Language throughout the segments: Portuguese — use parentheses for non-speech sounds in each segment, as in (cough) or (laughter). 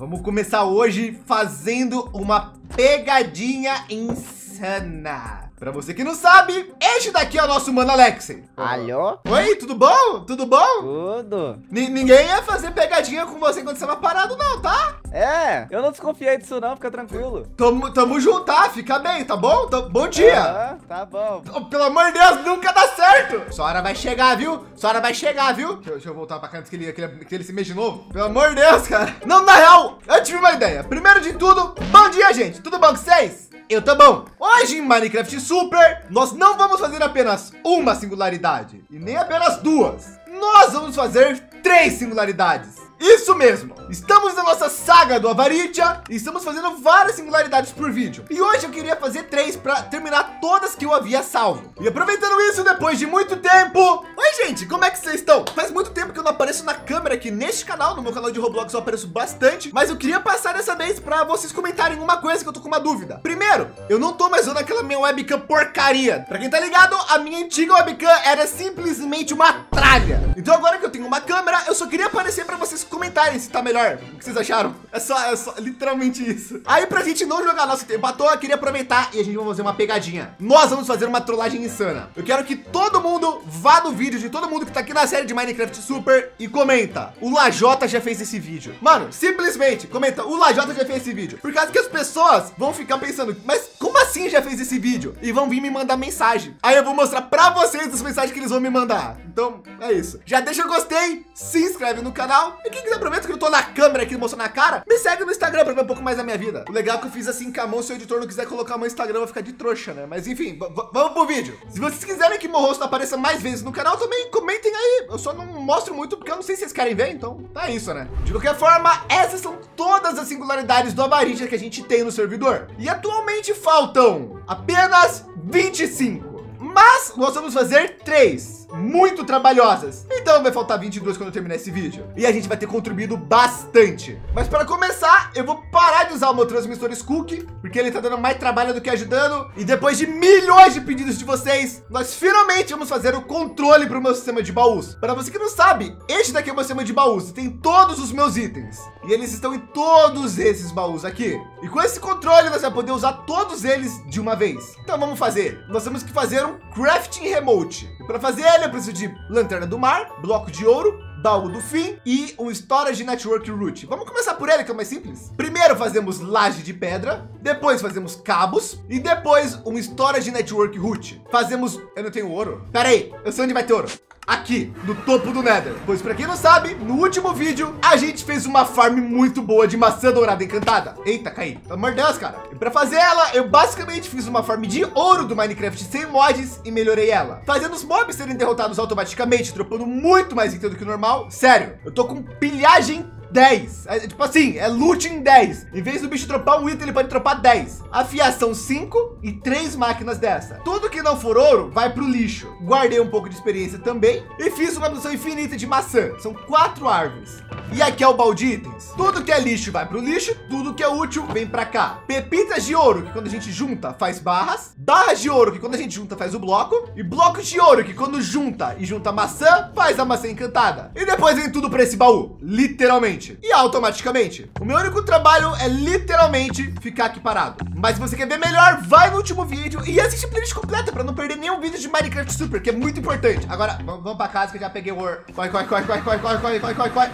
Vamos começar hoje fazendo uma pegadinha insana. Pra você que não sabe, este daqui é o nosso mano Alexei. Alô? Oi, tudo bom? Tudo bom? Tudo. Ni- ninguém ia fazer pegadinha com você quando você tava parado não, tá? É, eu não desconfiei disso não, fica tranquilo. Tamo, tamo junto, tá? Fica bem, tá bom? Tá- bom dia. Ah, tá bom. Pelo amor de Deus, nunca dá certo. Sua hora vai chegar, viu? Sua hora vai chegar, viu? Deixa, eu- deixa eu voltar pra cá antes que ele, que, ele, que ele se mexa de novo. Pelo amor de Deus, cara. Não, na real, eu tive uma ideia. Primeiro de tudo, bom dia, gente. Tudo bom com vocês? Eu tô bom. Hoje em Minecraft Super, nós não vamos fazer apenas uma singularidade e nem apenas duas. Nós vamos fazer três singularidades. Isso mesmo! Estamos na nossa saga do Avaritia e estamos fazendo várias singularidades por vídeo. E hoje eu queria fazer três para terminar todas que eu havia salvo. E aproveitando isso, depois de muito tempo... Oi, gente, como é que vocês estão? Faz muito tempo que eu não apareço na câmera aqui neste canal, no meu canal de Roblox eu apareço bastante, mas eu queria passar dessa vez para vocês comentarem uma coisa que eu tô com uma dúvida. Primeiro, eu não tô mais usando aquela minha webcam porcaria. Para quem tá ligado, a minha antiga webcam era simplesmente uma tralha. Então agora que eu tenho uma câmera, eu só queria aparecer para vocês comentarem se tá melhor. O que vocês acharam? É só, é só literalmente isso. Aí pra gente não jogar nosso tempo à toa, eu queria aproveitar e a gente vai fazer uma pegadinha. Nós vamos fazer uma trollagem insana. Eu quero que todo mundo vá no vídeo de todo mundo que tá aqui na série de Minecraft Super e comenta. O Lajota já fez esse vídeo. Mano, simplesmente comenta. O Lajota já fez esse vídeo. Por causa que as pessoas vão ficar pensando, mas como assim já fez esse vídeo? E vão vir me mandar mensagem. Aí eu vou mostrar pra vocês as mensagens que eles vão me mandar. Então é isso. Já deixa o gostei, se inscreve no canal. E quem quiser aproveita que eu tô na câmera aqui mostrando a cara, me segue no Instagram pra ver um pouco mais da minha vida. O legal é que eu fiz assim com a mão, se o editor não quiser colocar meu Instagram, vou ficar de trouxa, né? Mas enfim, vamos pro vídeo. Se vocês quiserem que meu rosto apareça mais vezes no canal, também comentem aí. Eu só não mostro muito porque eu não sei se vocês querem ver, então tá isso, né? De qualquer forma, essas são todas as singularidades do Avaritia que a gente tem no servidor. E atualmente faltam apenas 25. Mas nós vamos fazer três muito trabalhosas. Então vai faltar 22 quando eu terminar esse vídeo. E a gente vai ter contribuído bastante. Mas para começar, eu vou parar de usar o meu transmissor Skook, porque ele tá dando mais trabalho do que ajudando. E depois de milhões de pedidos de vocês, nós finalmente vamos fazer o controle para o meu sistema de baús. Para você que não sabe, este daqui é o meu sistema de baús. e Tem todos os meus itens. E eles estão em todos esses baús aqui. E com esse controle, você vai poder usar todos eles de uma vez. Então vamos fazer. Nós temos que fazer um crafting remote. E para fazer eu preciso de lanterna do mar, bloco de ouro, baú do fim e um storage network root. Vamos começar por ele, que é o mais simples. Primeiro fazemos laje de pedra, depois fazemos cabos e depois um storage network root. Fazemos, eu não tenho ouro. Pera aí, eu sei onde vai ter ouro. Aqui, no topo do Nether. Pois para quem não sabe, no último vídeo a gente fez uma farm muito boa de maçã dourada encantada. Eita, caí. Pelo amor de Deus, cara. E para fazer ela, eu basicamente fiz uma farm de ouro do Minecraft sem mods e melhorei ela. Fazendo os mobs serem derrotados automaticamente, dropando muito mais item do que o normal. Sério, eu tô com pilhagem 10. É, tipo assim, é loot em 10. Em vez do bicho dropar um item, ele pode dropar 10. Afiação 5 e 3 máquinas dessa. Tudo que não for ouro vai pro lixo. Guardei um pouco de experiência também e fiz uma produção infinita de maçã. São quatro árvores. E aqui é o balde de itens. Tudo que é lixo vai pro lixo, tudo que é útil vem para cá. Pepitas de ouro, que quando a gente junta faz barras. Barras de ouro, que quando a gente junta faz o bloco. E blocos de ouro, que quando junta e junta maçã, faz a maçã encantada. E depois vem tudo para esse baú, literalmente e automaticamente. O meu único trabalho é literalmente ficar aqui parado. Mas se você quer ver melhor, vai no último vídeo e assiste a playlist completa para não perder nenhum vídeo de Minecraft Super, que é muito importante. Agora, vamos para casa que eu já peguei o ouro. Corre, corre, corre, corre, corre, corre, corre, corre, corre, corre.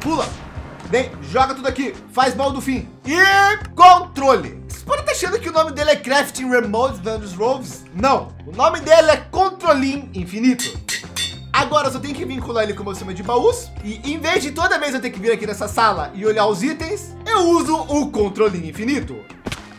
Pula. Vem, joga tudo aqui. Faz baú do fim. E controle. Vocês podem estar achando que o nome dele é Crafting Remote Dungeons Roves? Não. O nome dele é Controlim Infinito. Agora eu só tenho que vincular ele com o meu sistema de baús. E em vez de toda vez eu ter que vir aqui nessa sala e olhar os itens, eu uso o controlinho infinito.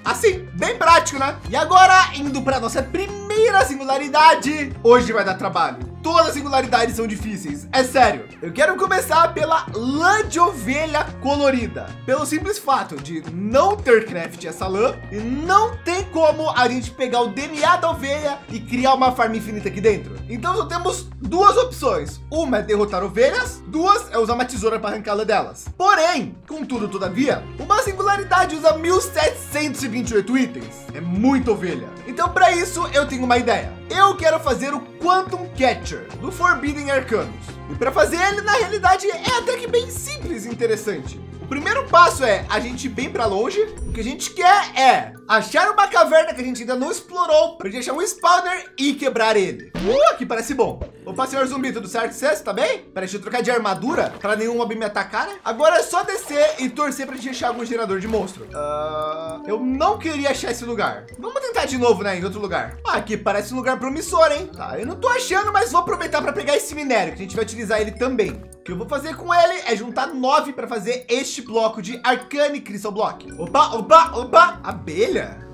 Assim, bem prático, né? E agora, indo para nossa primeira singularidade, hoje vai dar trabalho. Todas as singularidades são difíceis, é sério. Eu quero começar pela lã de ovelha colorida. Pelo simples fato de não ter craft essa lã e não tem como a gente pegar o DNA da ovelha e criar uma farm infinita aqui dentro. Então só temos duas opções. Uma é derrotar ovelhas, duas é usar uma tesoura para arrancar a lã delas. Porém, contudo, todavia, uma singularidade usa 1728 itens. É muita ovelha. Então para isso eu tenho uma ideia. Eu quero fazer o Quantum Catcher do Forbidden Arcanos. E para fazer ele, na realidade, é até que bem simples e interessante. O primeiro passo é a gente ir bem para longe. O que a gente quer é achar uma caverna que a gente ainda não explorou para gente achar um spawner e quebrar ele. Uh, aqui parece bom. Opa, senhor zumbi, tudo certo? Você tá bem? Peraí, deixa eu trocar de armadura para nenhum mob me atacar, né? Agora é só descer e torcer para gente achar algum gerador de monstro. Uh, eu não queria achar esse lugar. Vamos tentar de novo, né? Em outro lugar. Ah, aqui parece um lugar promissor, hein? Tá, eu não tô achando, mas vou aproveitar para pegar esse minério, que a gente vai utilizar ele também. O que eu vou fazer com ele é juntar nove para fazer este bloco de Arcane Crystal Block. Opa, opa, opa, abelha.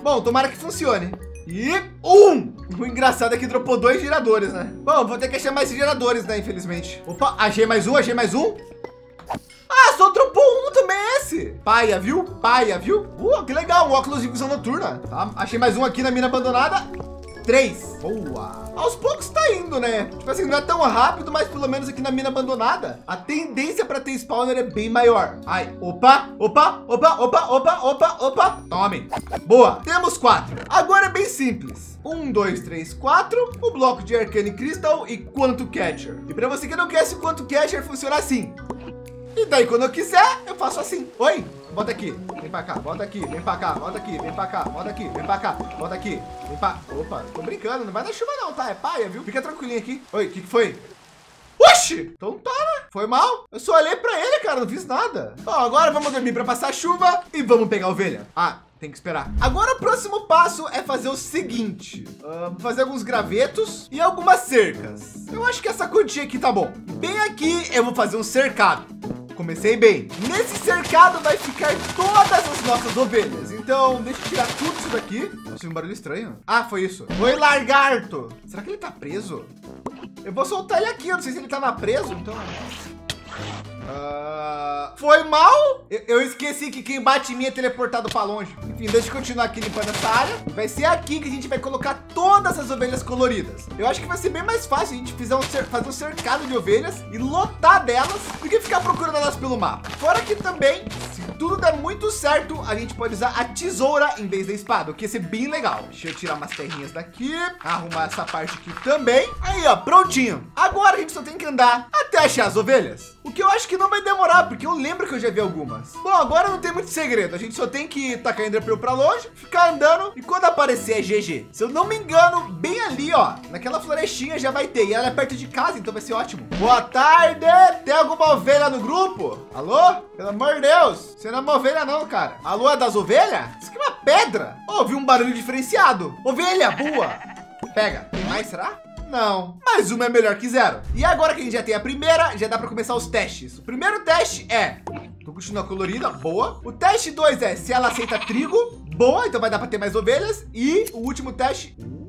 Bom, tomara que funcione. E um! O engraçado é que dropou dois geradores, né? Bom, vou ter que achar mais geradores, né? Infelizmente. Opa, achei mais um, achei mais um. Ah, só dropou um também esse. Paia, viu? Paia, viu? Uh, que legal, um óculos de visão noturna. Tá, achei mais um aqui na mina abandonada. Três. Boa. Aos poucos tá indo, né? Tipo assim, não é tão rápido, mas pelo menos aqui na mina abandonada, a tendência para ter spawner é bem maior. Ai, opa, opa, opa, opa, opa, opa, opa. Tome. Boa. Temos quatro. Agora é bem simples. Um, dois, três, quatro. O bloco de Arcane Crystal e Quanto Catcher. E para você que não quer, se Quanto Catcher funciona assim. E daí, quando eu quiser, eu faço assim. Oi, bota aqui, vem pra cá, bota aqui, vem pra cá, bota aqui, vem pra cá, bota aqui, vem pra cá, bota aqui, vem pra... Opa, tô brincando, não vai dar chuva não, tá? É paia, viu? Fica tranquilinho aqui. Oi, o que, que foi? Oxi! Então tá, né? Foi mal? Eu só olhei pra ele, cara, não fiz nada. Bom, agora vamos dormir pra passar chuva e vamos pegar a ovelha. Ah, tem que esperar. Agora o próximo passo é fazer o seguinte: uh, fazer alguns gravetos e algumas cercas. Eu acho que essa quantia aqui tá bom. Bem aqui eu vou fazer um cercado. Comecei bem. Nesse cercado vai ficar todas as nossas ovelhas. Então, deixa eu tirar tudo isso daqui. Nossa, um barulho estranho. Ah, foi isso. Oi, lagarto. Será que ele tá preso? Eu vou soltar ele aqui. Eu não sei se ele tava preso, então... Uh, foi mal? Eu, eu, esqueci que quem bate em mim é teleportado para longe. Enfim, deixa eu continuar aqui limpando essa área. Vai ser aqui que a gente vai colocar todas as ovelhas coloridas. Eu acho que vai ser bem mais fácil a gente fizer um fazer um cercado de ovelhas e lotar delas do que ficar procurando elas pelo mapa. Fora que também, se tudo der muito certo, a gente pode usar a tesoura em vez da espada, o que ia ser bem legal. Deixa eu tirar umas terrinhas daqui, arrumar essa parte aqui também. Aí, ó, prontinho. Agora a gente só tem que andar até achar as ovelhas. O que eu acho que não vai demorar, porque eu lembro que eu já vi algumas. Bom, agora não tem muito segredo. A gente só tem que tacar Enderpearl para longe, ficar andando e quando aparecer é GG. Se eu não me engano, bem ali, ó, naquela florestinha já vai ter. E ela é perto de casa, então vai ser ótimo. Boa tarde! Tem alguma ovelha no grupo? Alô? Pelo amor de Deus, você não é uma ovelha não, cara. Alô é das ovelhas? Isso aqui é uma pedra. Ouvi um barulho diferenciado. Ovelha, boa. Pega. Tem mais, será? Não, mas uma é melhor que zero. E agora que a gente já tem a primeira, já dá para começar os testes. O primeiro teste é, tô continua colorida, boa. O teste 2 é se ela aceita trigo, boa, então vai dar para ter mais ovelhas. E o último teste, uh.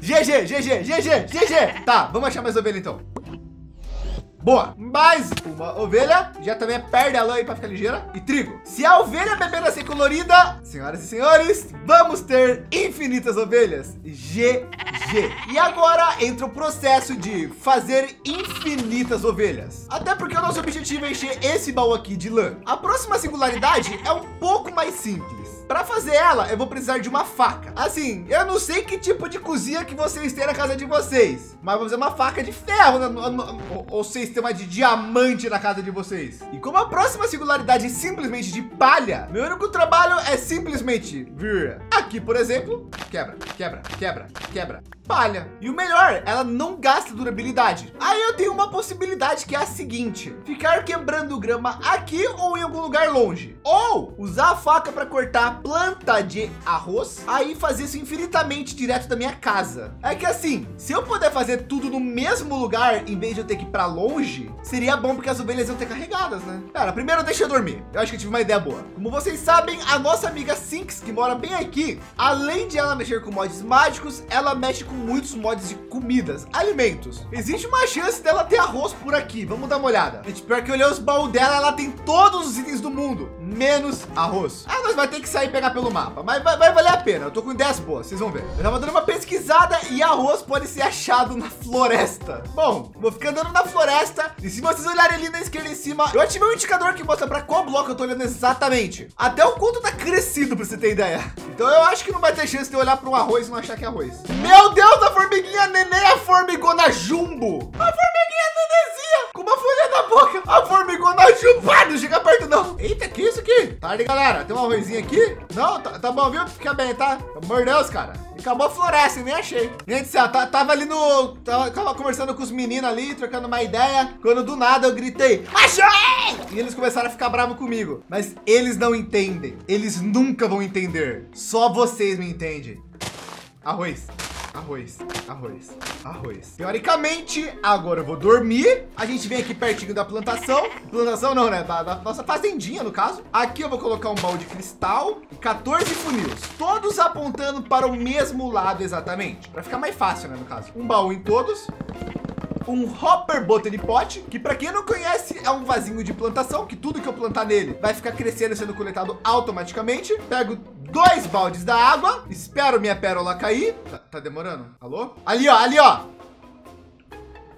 GG, GG, GG, GG. Tá, vamos achar mais ovelha então. Boa. Mais uma ovelha. Já também perde a lã aí para ficar ligeira. E trigo. Se a ovelha beber ser colorida, senhoras e senhores, vamos ter infinitas ovelhas. GG. E agora entra o processo de fazer infinitas ovelhas. Até porque o nosso objetivo é encher esse baú aqui de lã. A próxima singularidade é um pouco mais simples. Para fazer ela, eu vou precisar de uma faca. Assim, eu não sei que tipo de cozinha que vocês têm na casa de vocês, mas vou fazer uma faca de ferro, né? ou vocês têm uma de diamante na casa de vocês. E como a próxima singularidade é simplesmente de palha, meu único trabalho é simplesmente vir aqui, por exemplo, quebra, quebra, quebra, quebra, palha. E o melhor, ela não gasta durabilidade. Aí eu tenho uma possibilidade que é a seguinte: ficar quebrando grama aqui ou em algum lugar longe, ou usar a faca para cortar planta de arroz, aí fazer isso infinitamente direto da minha casa. É que assim, se eu puder fazer tudo no mesmo lugar, em vez de eu ter que ir para longe, seria bom porque as ovelhas iam ter carregadas, né? Cara, primeiro deixa eu dormir. Eu acho que eu tive uma ideia boa. Como vocês sabem, a nossa amiga Sinks, que mora bem aqui, além de ela mexer com mods mágicos, ela mexe com muitos mods de comidas, alimentos. Existe uma chance dela ter arroz por aqui. Vamos dar uma olhada. Gente, pior que eu olhei os baús dela, ela tem todos os itens do mundo, menos arroz. Ah, nós vai ter que sair pegar pelo mapa, mas vai, vai valer a pena. Eu tô com ideias boas, vocês vão ver. Eu tava dando uma pesquisada e arroz pode ser achado na floresta. Bom, vou ficar andando na floresta e se vocês olharem ali na esquerda em cima, eu ativei um indicador que mostra para qual bloco eu tô olhando exatamente. Até o quanto tá crescido para você ter ideia. Então eu acho que não vai ter chance de eu olhar para um arroz e não achar que é arroz. Meu Deus, a formiguinha neném, a formigona jumbo. A formiguinha nenezinha com uma folha da boca. A formigona agiu. Pá, não chega perto, não. Eita, que isso aqui? Tarde, galera. Tem um arrozinho aqui? Não, tá, tá bom, viu? Fica bem, tá? Pelo amor de Deus, cara. Acabou a floresta, nem achei. Gente, céu, tá, tava ali no. Tava, conversando com os meninos ali, trocando uma ideia. Quando do nada eu gritei, achei! E eles começaram a ficar bravos comigo. Mas eles não entendem. Eles nunca vão entender. Só vocês me entendem. Arroz. Arroz, arroz, arroz. Teoricamente, agora eu vou dormir. A gente vem aqui pertinho da plantação. Plantação não, né? Da, da nossa fazendinha, no caso. Aqui eu vou colocar um balde de cristal e 14 funis. Todos apontando para o mesmo lado exatamente. Para ficar mais fácil, né? No caso. Um baú em todos um Hopper Botany Pot, que para quem não conhece é um vasinho de plantação, que tudo que eu plantar nele vai ficar crescendo e sendo coletado automaticamente. Pego dois baldes da água, espero minha pérola cair. Tá, tá demorando? Alô? Ali, ó, ali, ó.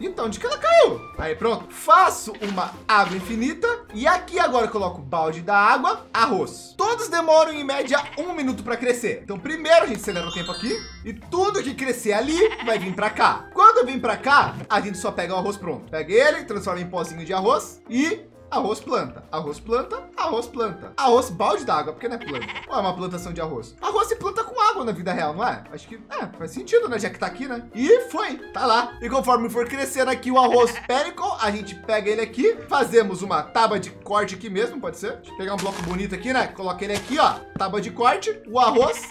Então, de que ela caiu? Aí, pronto. Faço uma água infinita. E aqui agora coloco balde da água, arroz. Todos demoram em média um minuto para crescer. Então, primeiro a gente acelera o tempo aqui. E tudo que crescer ali vai vir para cá. Quando vim para cá, a gente só pega o arroz pronto. Pega ele, transforma em pozinho de arroz e arroz planta, arroz planta, arroz planta. Arroz balde d'água, porque não é planta. Ou é uma plantação de arroz? Arroz se planta com água na vida real, não é? Acho que é, faz sentido, né? Já que tá aqui, né? E foi, tá lá. E conforme for crescendo aqui o arroz (laughs) périco, a gente pega ele aqui, fazemos uma tábua de corte aqui mesmo, pode ser? Deixa eu pegar um bloco bonito aqui, né? Coloca ele aqui, ó, tábua de corte, o arroz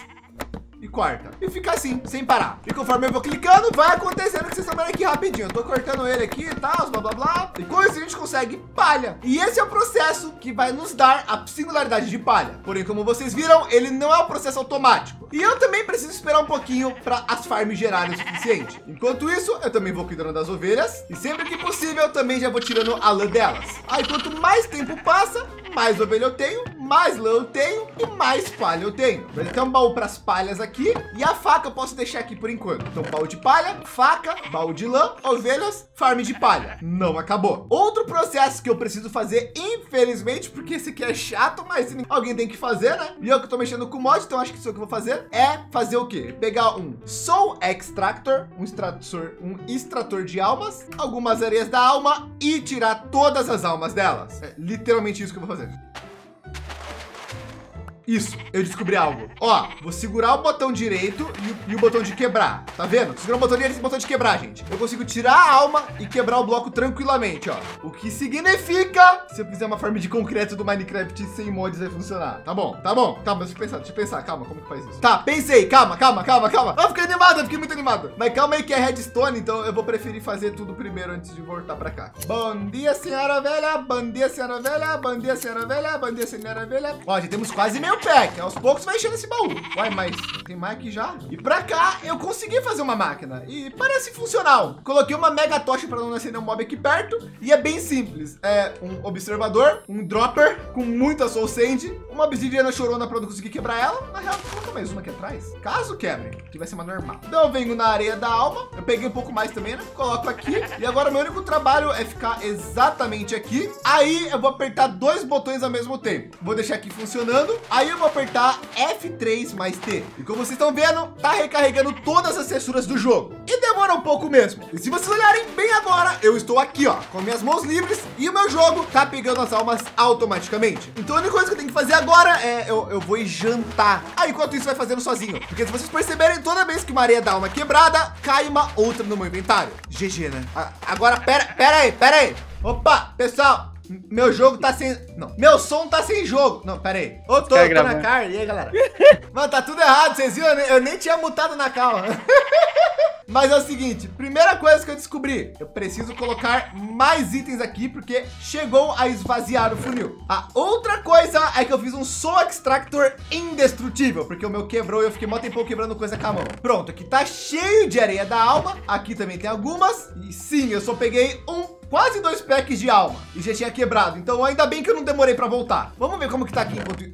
e corta. E fica assim, sem parar. E conforme eu vou clicando, vai acontecendo que vocês estão vendo aqui rapidinho. Eu tô cortando ele aqui e tal, blá blá blá. E com isso a gente consegue palha. E esse é o processo que vai nos dar a singularidade de palha. Porém, como vocês viram, ele não é um processo automático. E eu também preciso esperar um pouquinho para as farms gerarem o suficiente. Enquanto isso, eu também vou cuidando das ovelhas. E sempre que possível, eu também já vou tirando a lã delas. Aí, quanto mais tempo passa, mais ovelha eu tenho, mais lã eu tenho e mais palha eu tenho. Vai ter um baú para as palhas aqui e a faca eu posso deixar aqui por enquanto. Então, baú de palha, faca, baú de lã, ovelhas, farm de palha. Não acabou. Outro processo que eu preciso fazer, infelizmente, porque esse aqui é chato, mas alguém tem que fazer, né? E eu que tô mexendo com mod, então acho que isso é que eu vou fazer é fazer o quê? Pegar um Soul Extractor, um extrator, um extrator de almas, algumas areias da alma e tirar todas as almas delas. É literalmente isso que eu vou fazer. Isso, eu descobri algo. Ó, vou segurar o botão direito e o, e o botão de quebrar. Tá vendo? Segurar o botão direito e o botão de quebrar, gente. Eu consigo tirar a alma e quebrar o bloco tranquilamente, ó. O que significa, se eu fizer uma forma de concreto do Minecraft sem mods vai funcionar. Tá bom, tá bom. Calma, deixa eu pensar, deixa eu pensar. Calma, como que faz isso? Tá, pensei. Calma, calma, calma, calma. Eu fiquei animado, eu fiquei muito animado. Mas calma aí que é redstone, então eu vou preferir fazer tudo primeiro antes de voltar pra cá. Bom dia, senhora velha. Bom dia, senhora velha. Bom dia, senhora velha. Bom dia, senhora velha. Ó, já temos quase meio pack. Aos poucos vai enchendo esse baú. Uai, mas tem mais aqui já? E pra cá eu consegui fazer uma máquina. E parece funcional. Coloquei uma mega tocha para não nascer nenhum mob aqui perto. E é bem simples. É um observador, um dropper com muita soul sand, uma obsidiana chorona para não conseguir quebrar ela. Na real, vou colocar mais uma aqui atrás. Caso quebre, que vai ser uma normal. Então eu venho na areia da alma. Eu peguei um pouco mais também, né? Coloco aqui. E agora meu único trabalho é ficar exatamente aqui. Aí eu vou apertar dois botões ao mesmo tempo. Vou deixar aqui funcionando. Aí eu vou apertar F3 mais T. E como vocês estão vendo, tá recarregando todas as texturas do jogo. E demora um pouco mesmo. E se vocês olharem bem agora, eu estou aqui, ó, com minhas mãos livres e o meu jogo tá pegando as almas automaticamente. Então a única coisa que eu tenho que fazer agora é eu, eu vou jantar. Aí enquanto isso vai fazendo sozinho. Porque se vocês perceberem, toda vez que uma areia dá uma quebrada, cai uma outra no meu inventário. GG, né? Agora, pera, pera aí, pera aí. Opa, pessoal, meu jogo tá sem. Não, meu som tá sem jogo. Não, pera aí. Ô, tô, tô na cara. E aí, galera? (laughs) Mano, tá tudo errado. Vocês viram? Eu nem tinha mutado na calma. (laughs) Mas é o seguinte, primeira coisa que eu descobri, eu preciso colocar mais itens aqui porque chegou a esvaziar o funil. A outra coisa é que eu fiz um Soul Extractor indestrutível, porque o meu quebrou e eu fiquei mó tempo quebrando coisa com a mão. Pronto, aqui tá cheio de areia da alma. Aqui também tem algumas. E sim, eu só peguei um quase dois packs de alma e já tinha quebrado. Então ainda bem que eu não demorei para voltar. Vamos ver como que tá aqui enquanto...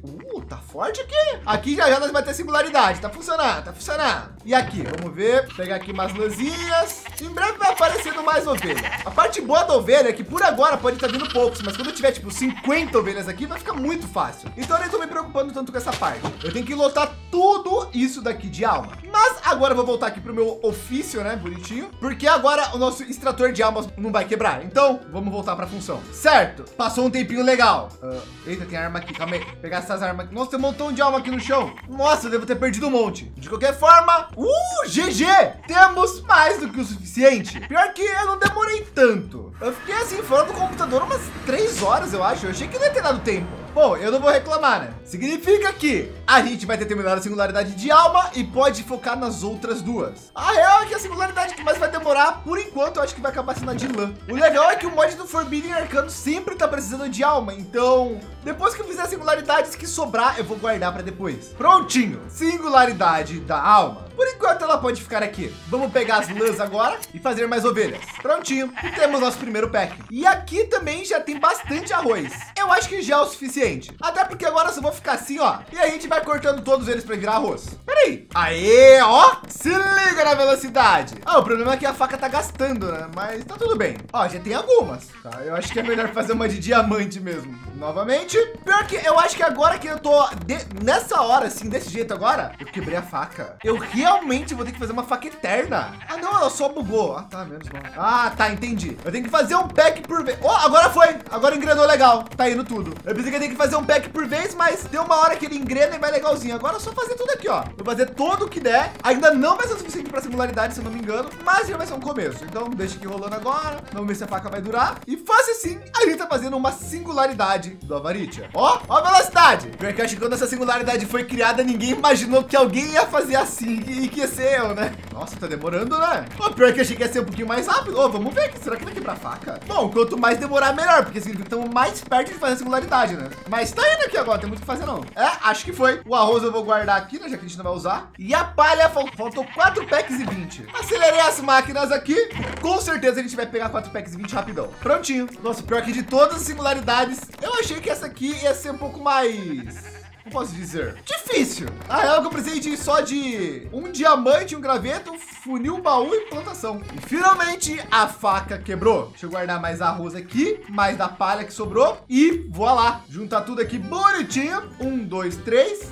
Tá forte aqui. Aqui já já nós vai ter singularidade. Tá funcionando, tá funcionando. E aqui, vamos ver. Pegar aqui umas lãzinhas. Em breve vai aparecendo mais ovelha. A parte boa da ovelha é que por agora pode estar vindo poucos, mas quando tiver tipo 50 ovelhas aqui, vai ficar muito fácil. Então eu nem tô me preocupando tanto com essa parte. Eu tenho que lotar tudo isso daqui de alma. Mas agora eu vou voltar aqui pro meu ofício, né? Bonitinho. Porque agora o nosso extrator de almas não vai quebrar. Então, vamos voltar pra função. Certo. Passou um tempinho legal. Uh, eita, tem arma aqui. Calma aí. Pegar essas armas aqui. Nossa, tem um montão de alma aqui no chão. Nossa, eu devo ter perdido um monte. De qualquer forma, uh, GG. Temos mais do que o suficiente. Pior que eu não demorei tanto. Eu fiquei assim, fora do computador umas três horas, eu acho. Eu achei que não ia ter dado tempo. Bom, eu não vou reclamar, né? Significa que a gente vai ter terminado a singularidade de alma e pode focar nas outras duas. A real é que a singularidade que mais vai demorar, por enquanto, eu acho que vai acabar sendo a de lã. O legal é que o mod do Forbidden Arcano sempre tá precisando de alma, então depois que eu fizer as singularidades que sobrar, eu vou guardar para depois. Prontinho, singularidade da alma. Por enquanto ela pode ficar aqui. Vamos pegar as lãs agora e fazer mais ovelhas. Prontinho. Temos nosso primeiro pack. E aqui também já tem bastante arroz. Eu acho que já é o suficiente. Até porque agora só vou ficar assim, ó. E a gente vai cortando todos eles para virar arroz. Peraí. Aê, ó. Se liga na velocidade. Ah, o problema é que a faca tá gastando, né? Mas tá tudo bem. Ó, já tem algumas. Tá? Eu acho que é melhor fazer uma de diamante mesmo. Novamente. Pior que eu acho que agora que eu tô de... nessa hora, assim, desse jeito agora, eu quebrei a faca. Eu realmente realmente vou ter que fazer uma faca eterna. Ah, não, ela só bugou. Ah, tá, menos mal. Ah, tá, entendi. Eu tenho que fazer um pack por vez. Oh, agora foi. Agora engrenou legal. Tá indo tudo. Eu pensei que eu tenho que fazer um pack por vez, mas tem uma hora que ele engrena e vai legalzinho. Agora é só fazer tudo aqui, ó. Vou fazer todo o que der. Ainda não vai ser o suficiente para singularidade, se eu não me engano, mas já vai ser um começo. Então, deixa aqui rolando agora. Vamos ver se a faca vai durar. E fácil assim, a gente tá fazendo uma singularidade do Avaritia. Ó, ó a velocidade. Pior que acho que quando essa singularidade foi criada, ninguém imaginou que alguém ia fazer assim e que ia ser eu, né? Nossa, tá demorando, né? Pô, pior que eu achei que ia ser um pouquinho mais rápido. Ô, vamos ver. Será que vai quebrar a faca? Bom, quanto mais demorar, melhor. Porque significa que estamos mais perto de fazer a singularidade, né? Mas tá indo aqui agora. Tem muito o que fazer, não. É, acho que foi. O arroz eu vou guardar aqui, né? Já que a gente não vai usar. E a palha, faltou 4 packs e 20. Acelerei as máquinas aqui. Com certeza a gente vai pegar 4 packs e 20 rapidão. Prontinho. Nossa, pior que de todas as singularidades, eu achei que essa aqui ia ser um pouco mais posso dizer? Difícil. A real que eu precisei de só de um diamante, um graveto, funil, baú e plantação. E finalmente a faca quebrou. Deixa eu guardar mais arroz aqui, mais da palha que sobrou e vou lá juntar tudo aqui bonitinho. Um, dois, três.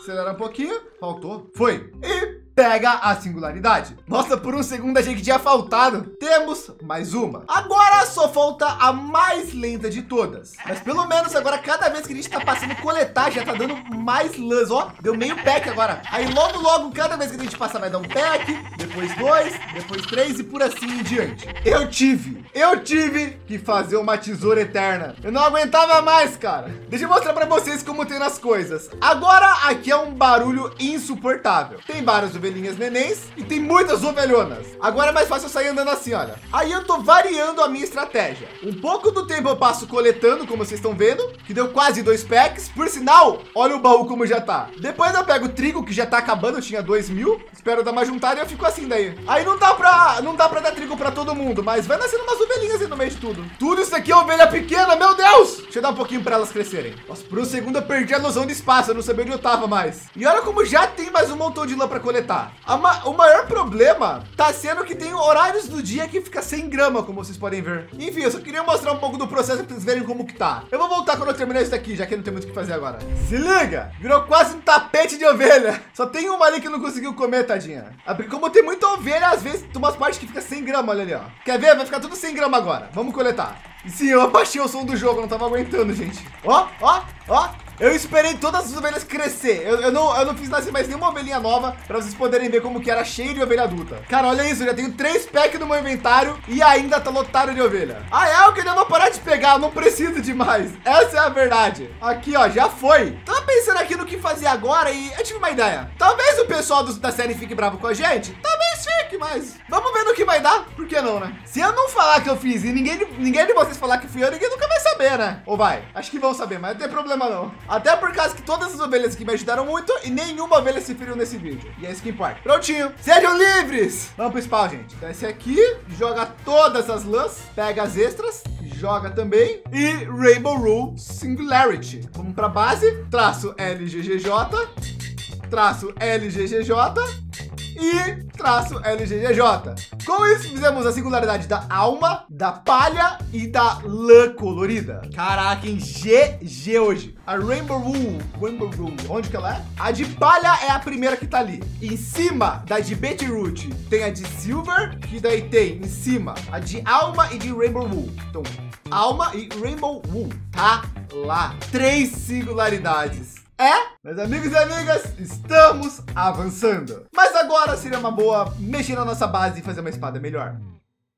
Acelerar um pouquinho. Faltou. Foi. E pega a singularidade. Nossa, por um segundo achei que tinha faltado. Temos mais uma. Agora só falta a mais lenta de todas. Mas pelo menos agora, cada vez que a gente tá passando coletar, já tá dando mais lãs. Ó, deu meio pack agora. Aí logo, logo, cada vez que a gente passar, vai dar um pack, depois dois, depois três e por assim em diante. Eu tive, eu tive que fazer uma tesoura eterna. Eu não aguentava mais, cara. Deixa eu mostrar para vocês como tem nas coisas. Agora aqui é um barulho insuportável. Tem vários ovelhinhas nenéns e tem muitas ovelhonas. Agora é mais fácil eu sair andando assim, olha. Aí eu tô variando a minha estratégia. Um pouco do tempo eu passo coletando, como vocês estão vendo, que deu quase dois packs. Por sinal, olha o baú como já tá. Depois eu pego o trigo, que já tá acabando, tinha dois mil. Espero dar uma juntada e eu fico assim daí. Aí não dá pra, não dá pra dar trigo pra todo mundo, mas vai nascendo umas ovelhinhas aí no meio de tudo. Tudo isso aqui é ovelha pequena, meu Deus! Deixa eu dar um pouquinho pra elas crescerem. Nossa, por um segundo eu perdi a noção de espaço, eu não sabia onde eu tava mais. E olha como já tem mais um montão de lã pra coletar tá. Ma o maior problema tá sendo que tem horários do dia que fica sem grama, como vocês podem ver. Enfim, eu só queria mostrar um pouco do processo para vocês verem como que tá. Eu vou voltar quando eu terminar isso daqui, já que não tem muito o que fazer agora. Se liga, virou quase um tapete de ovelha. (laughs) Só tem uma ali que não conseguiu comer, tadinha. Ah, como tem muita ovelha, às vezes tem umas partes que fica sem grama, olha ali, ó. Quer ver? Vai ficar tudo sem grama agora. Vamos coletar. Sim, eu abaixei o som do jogo, não tava aguentando, gente. Ó, ó, ó. Eu esperei todas as ovelhas crescer. Eu, eu, não, eu não fiz nascer mais nenhuma ovelhinha nova para vocês poderem ver como que era cheio de ovelha adulta. Cara, olha isso. Eu já tenho três packs no meu inventário e ainda tá lotado de ovelha. Ah, é eu vou parar de pegar. Eu não preciso de mais. Essa é a verdade. Aqui, ó, já foi. Tava pensando aqui no que fazer agora e eu tive uma ideia. Talvez o pessoal do, da série fique bravo com a gente. Talvez fique, mas vamos ver no que vai dar. Por que não, né? Se eu não falar que eu fiz e ninguém, ninguém de vocês falar que fui eu, ninguém nunca vai saber, né? Ou vai? Acho que vão saber, mas não tem problema não. Até por causa que todas as ovelhas aqui me ajudaram muito e nenhuma ovelha se feriu nesse vídeo. E é isso que importa. Prontinho. Sejam livres. Vamos pro spawn, gente. Então esse aqui joga todas as lãs, pega as extras, joga também. E Rainbow Rule Singularity. Vamos para base, traço LGGJ, traço LGGJ e traço LGGJ. Com isso, fizemos a singularidade da alma, da palha e da lã colorida. Caraca, em GG hoje. A Rainbow Rule, Rainbow onde que ela é? A de palha é a primeira que tá ali. Em cima da de Beetroot tem a de Silver, que daí tem em cima a de alma e de Rainbow Rule. Então, alma e Rainbow Rule, tá lá. Três singularidades. É, meus amigos e amigas, estamos avançando. Mas agora seria uma boa mexer na nossa base e fazer uma espada melhor.